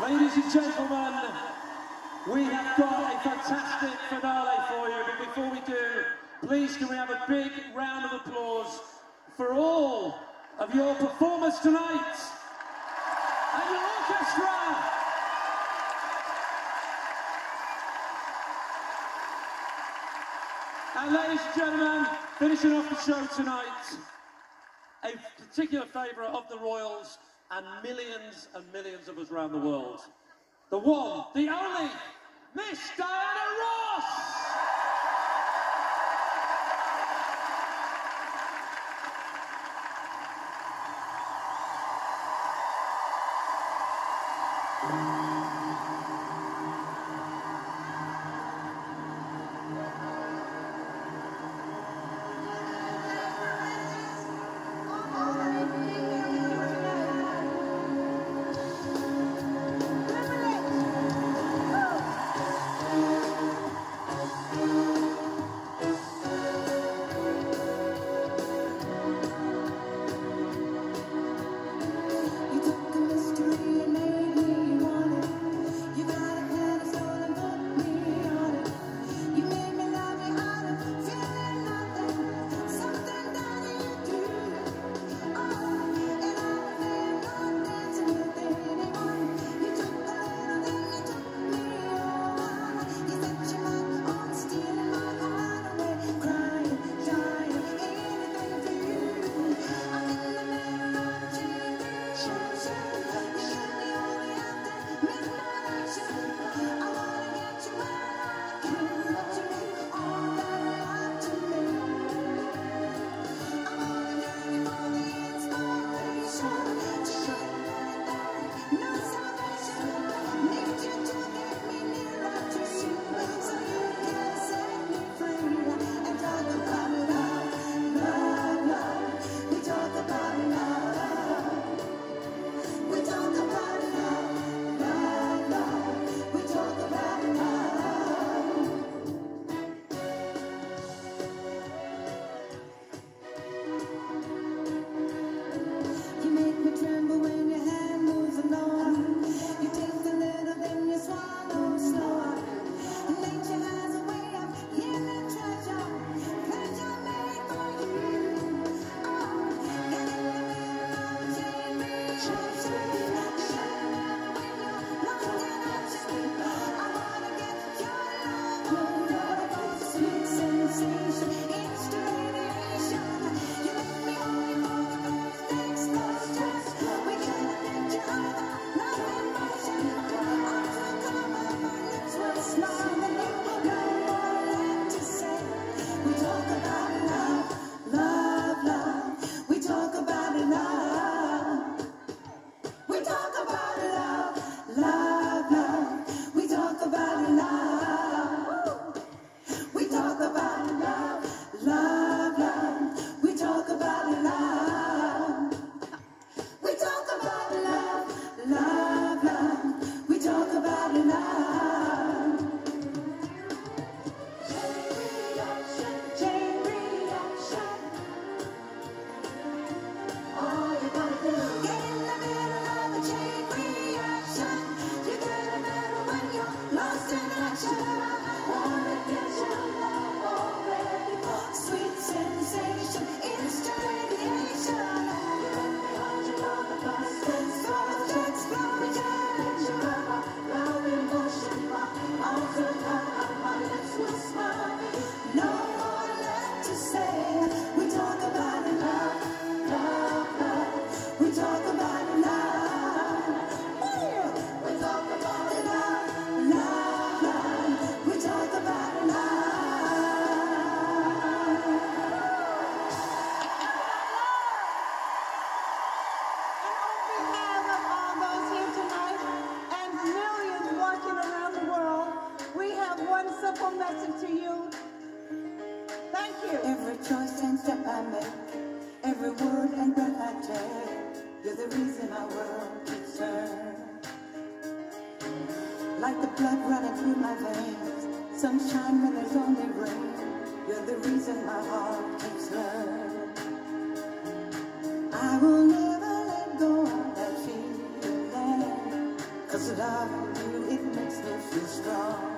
Ladies and gentlemen, we have got a fantastic finale for you, but before we do, please can we have a big round of applause for all of your performers tonight and your orchestra! And ladies and gentlemen, finishing off the show tonight, a particular favourite of the Royals, and millions and millions of us around the world. The one, the only, Miss Diana Ross! blessing to you. Thank you. Every choice and step I make, every word and breath I take, you're the reason my world keeps turning. Like the blood running through my veins, sunshine when there's only rain, you're the reason my heart keeps learning. I will never let go of that feeling, cause love you, it makes me feel strong.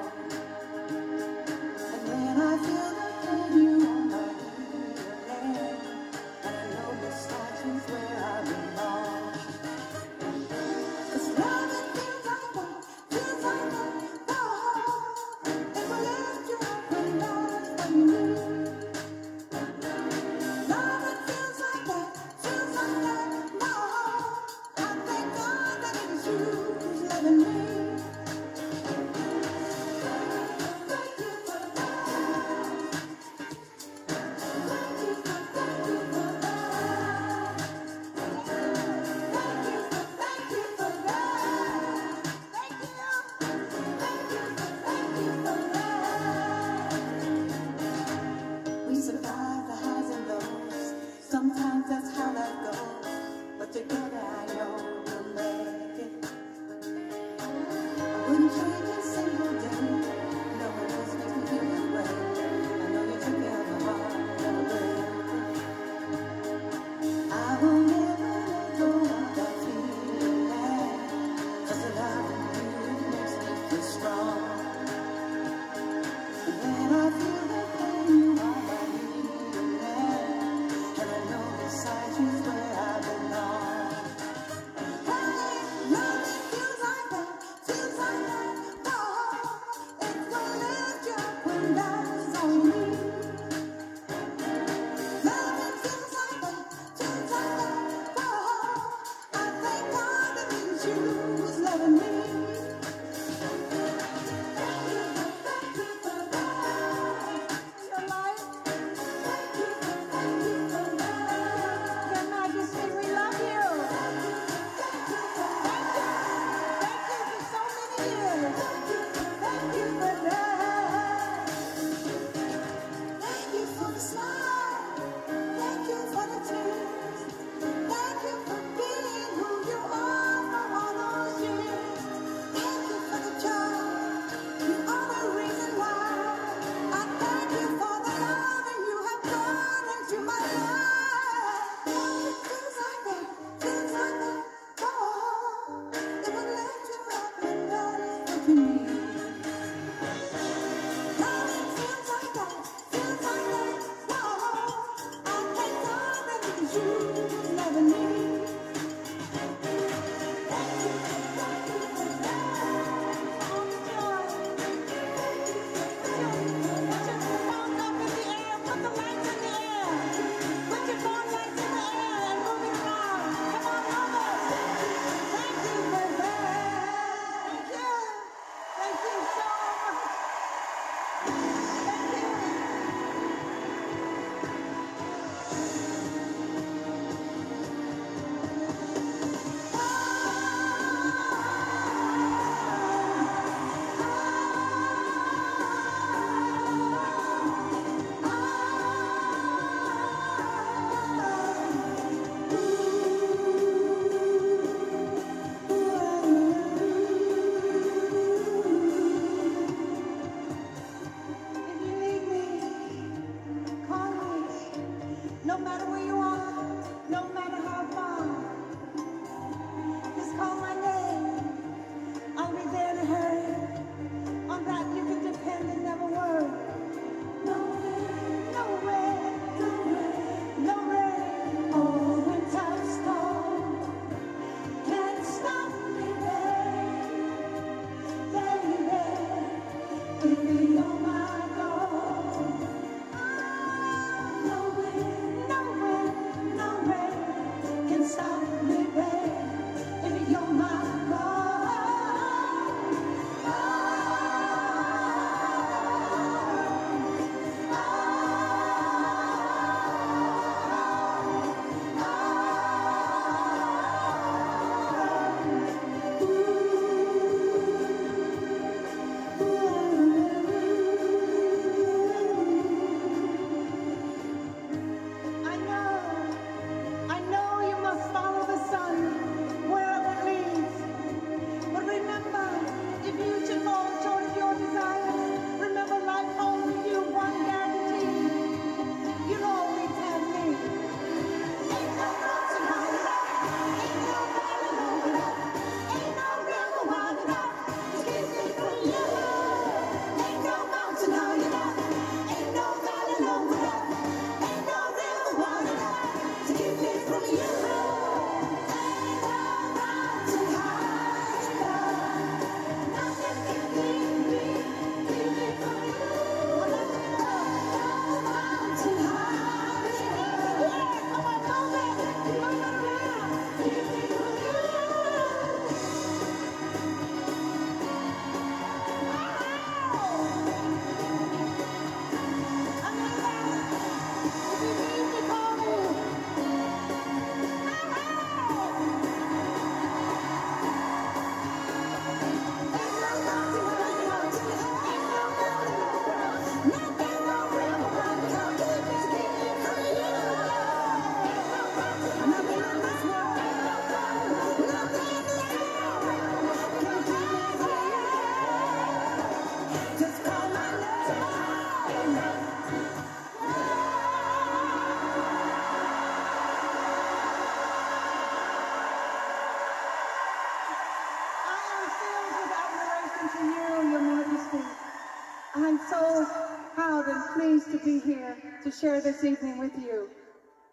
share this evening with you.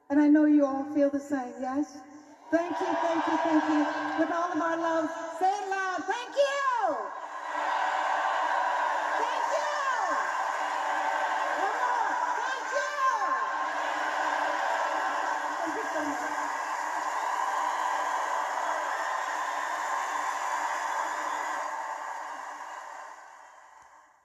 And I know you all feel the same, yes? Thank you, thank you, thank you. With all of our love, say it loud, thank you!